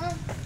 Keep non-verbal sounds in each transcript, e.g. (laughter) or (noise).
Mom.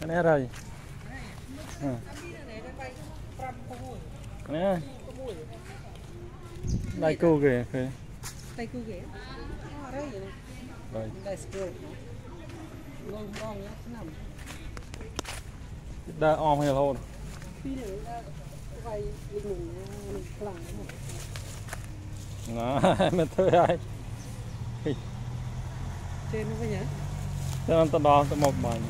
Cái này rồi. Ừ. Cái này. Đây cô kìa kìa. Đây cô kìa. Đây. Đây cô. Ngon ngon nhá, nằm. Đa này ra vài mình. Nó, (laughs) mà thôi ai. Trên nó nhá. Cho nên tao đo tao một mình.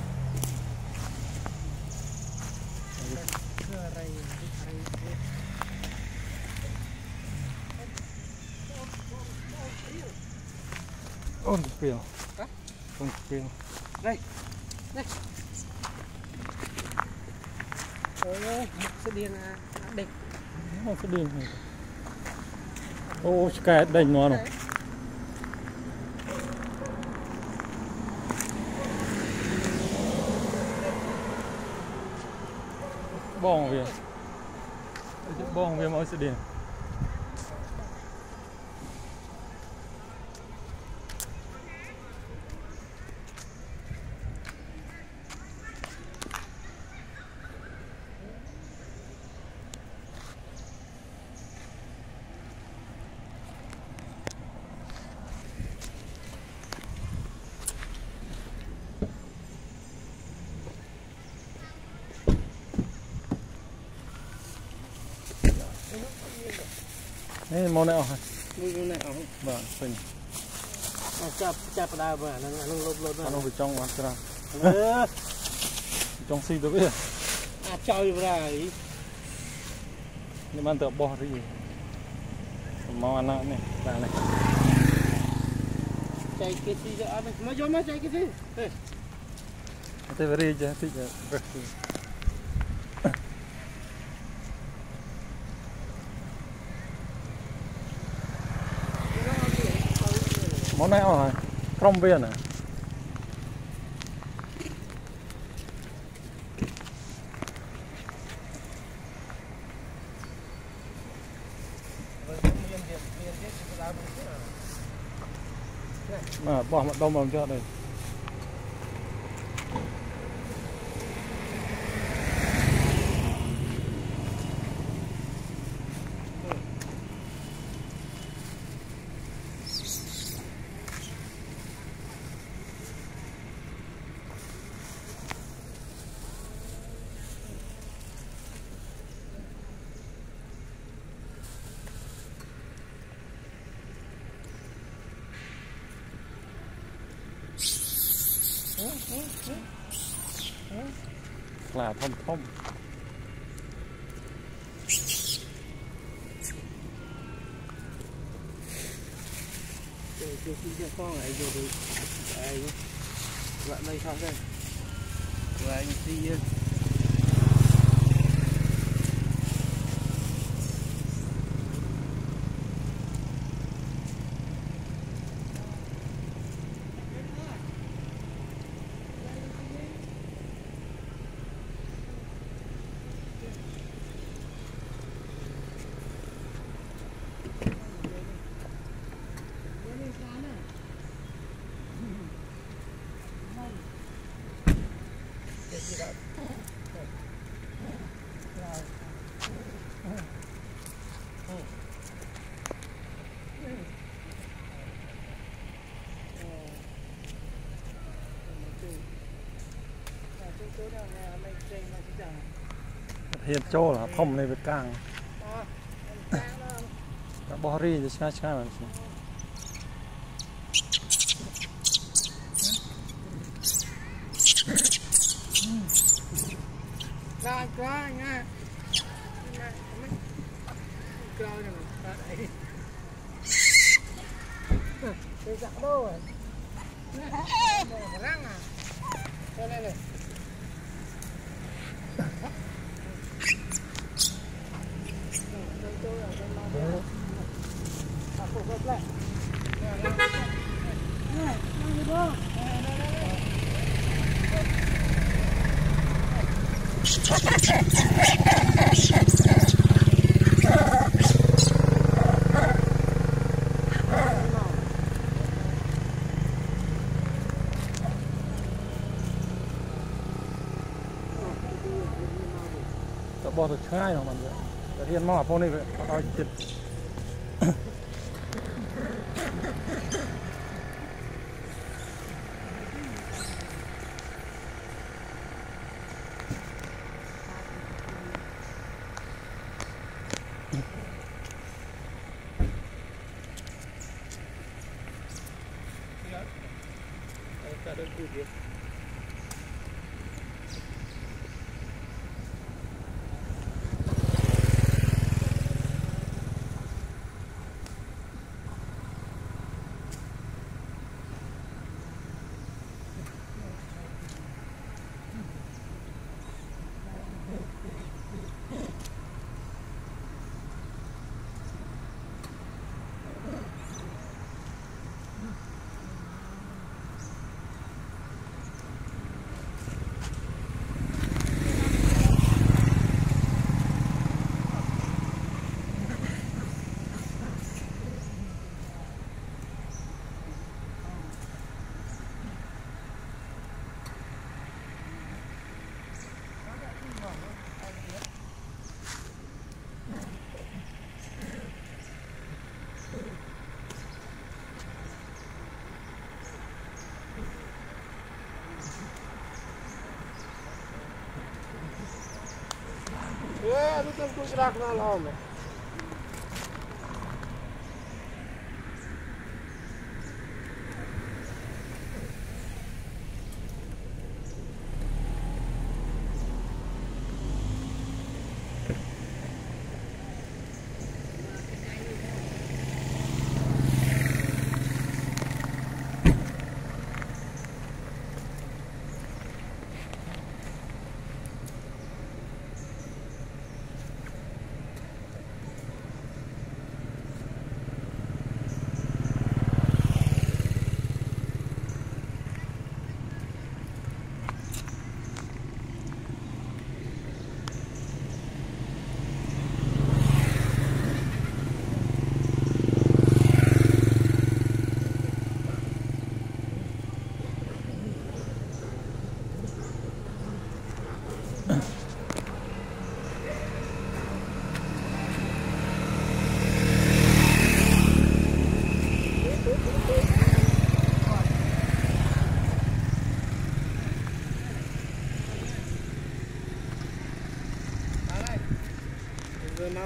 On the wheel. Huh? On the wheel. Đây. Đây. Trời ơi, một cái điền à, đỉnh. Một cái điền này. Ô, cái đỉnh nó rồi. បងវាបងវាមកស្ដៀង នេះមកនេះអស់ហើយនេះនេះអស់បាទពេញចាប់ចាប់ដើមអាហ្នឹងអាហ្នឹងលុបលុបអាហ្នឹងវាចង់បានច្រើនអឺចង់ស៊ីទៅវាអាចចោលវាហើយនេះបានទៅបោះរីមកអាណានេះបាទនេះចែកគេស៊ីទៅអត់មកយកមកចែកគេស៊ីទេតែវារីចេះតិចទៅ món này ở trong viên à? này bỏ mặt đông vào cho đây là thông thông. Từ khi cho con lại rồi thì lại lại đây xong đây? Rồi anh đi เฮ็ดโจ้ล่ะท่อมในไปกลางแต่บ่รีจะช้าช้ามันสิ Rồi, có nha. Rồi nè, ra đây. Cái dạo đâu rồi? Này, mà răng à? Cho nên này. Đây តបតឆ្ងាយហ្នឹងបានតែរៀនមកអាពូនេះអត់ឲ្យចិត្ត ko'z rahna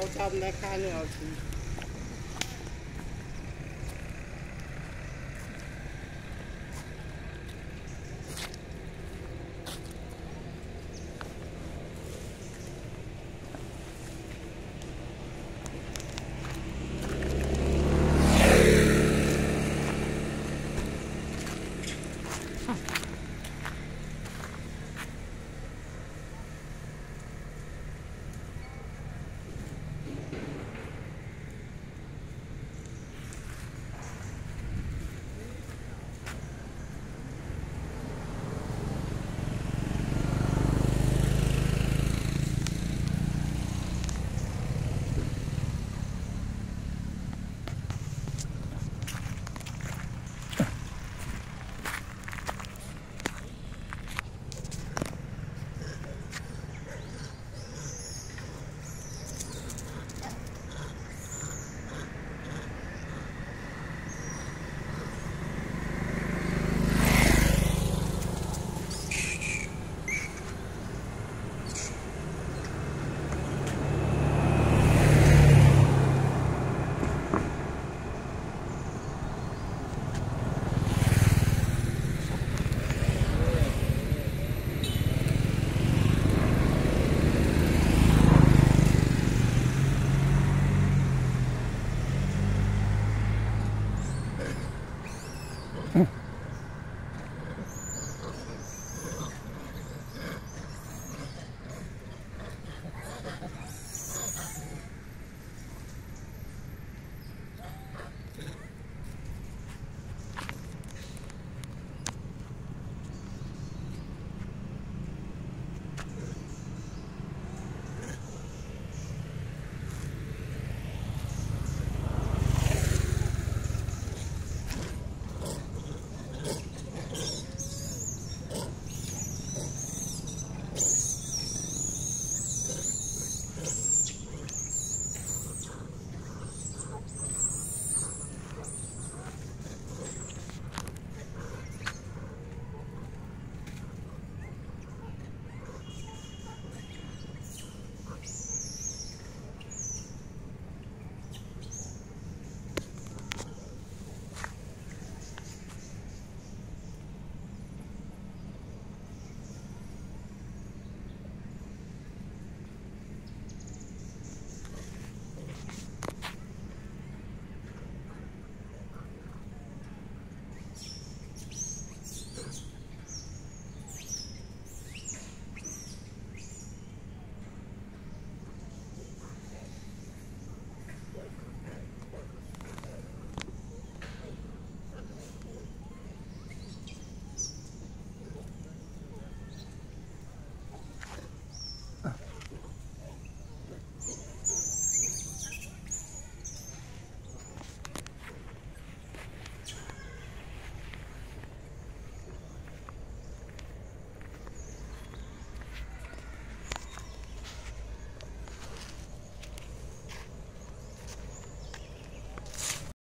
我รา来看了